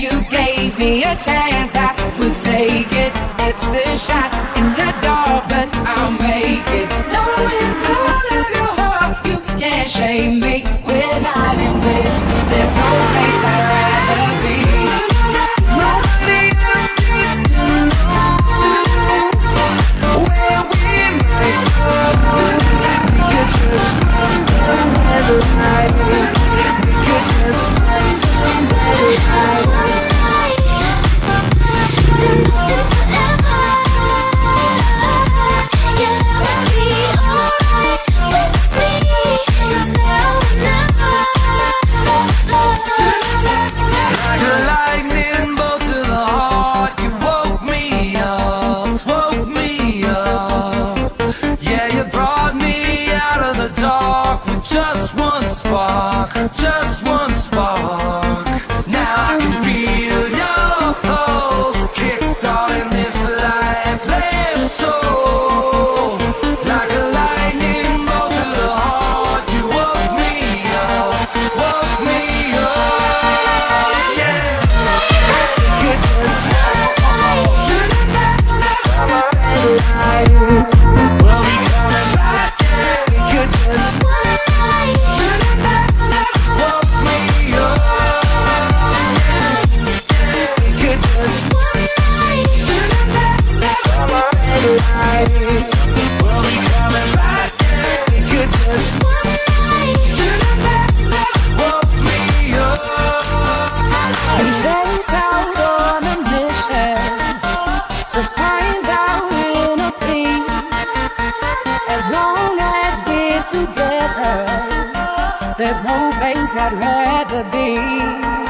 you gave me a chance, I would take it. It's a shot in the dark, but I'll make it. Knowing the heart of your heart, you can't shame me. We're not in. just one spark, just one spark. There's no place I'd rather be.